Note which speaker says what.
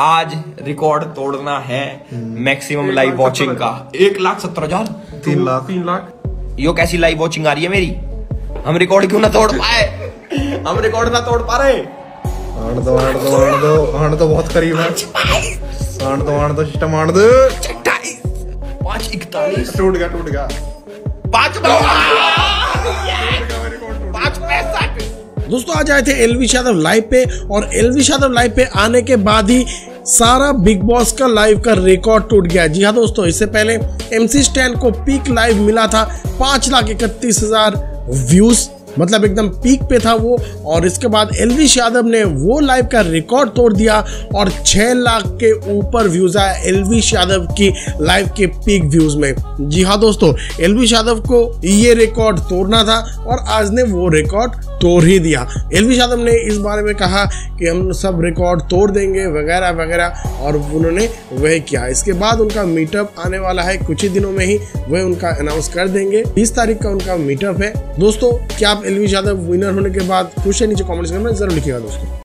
Speaker 1: आज रिकॉर्ड तोड़ना है मैक्सिमम लाइव वॉचिंग का। एक लाख सत्तर हज़ार।
Speaker 2: तीन लाख।
Speaker 3: तीन लाख।
Speaker 1: यो कैसी लाइव वॉचिंग आ रही है मेरी? हम रिकॉर्ड क्यों ना तोड़ पाए? हम रिकॉर्ड ना तोड़ पा रहे।
Speaker 2: आण दो आण दो आण दो। आण तो बहुत करीब है। आण दो आण दो सिस्टम आण दो
Speaker 1: पाँच इकतालीस।
Speaker 2: टूट गया टूट गया।
Speaker 1: पाँच पाँच पैंसठ।
Speaker 3: दोस्तों आज आए थे एलवी यादव लाइव पे और एलवी यादव लाइव पे आने के बाद ही सारा बिग बॉस का लाइव का रिकॉर्ड टूट गया जी हाँ दोस्तों, इससे पहले एमसी स्टैंड को पीक लाइव मिला था पाँच लाख इकतीस हज़ार व्यूज़ मतलब एकदम पीक पे था वो। और इसके बाद एलविश यादव ने वो लाइव का रिकॉर्ड तोड़ दिया और छह लाख के ऊपर व्यूज़ आया एलविश यादव की लाइव के पीक व्यूज़ में। जी हाँ दोस्तों एलविश यादव को ये रिकॉर्ड तोड़ना था और आज ने वो रिकॉर्ड तोड़ ही दिया। एलविश यादव ने इस बारे में कहा कि हम सब रिकॉर्ड तोड़ देंगे वगैरह वगैरह और उन्होंने वह किया। इसके बाद उनका मीटअप आने वाला है कुछ ही दिनों में ही। वह उनका अनाउंस कर देंगे। बीस तारीख का उनका मीटअप है। दोस्तों, क्या एलविश यादव विनर होने के बाद खुश है नीचे कॉमेंट्स में ज़रूर लिखिएगा दोस्तों।